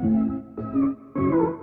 Música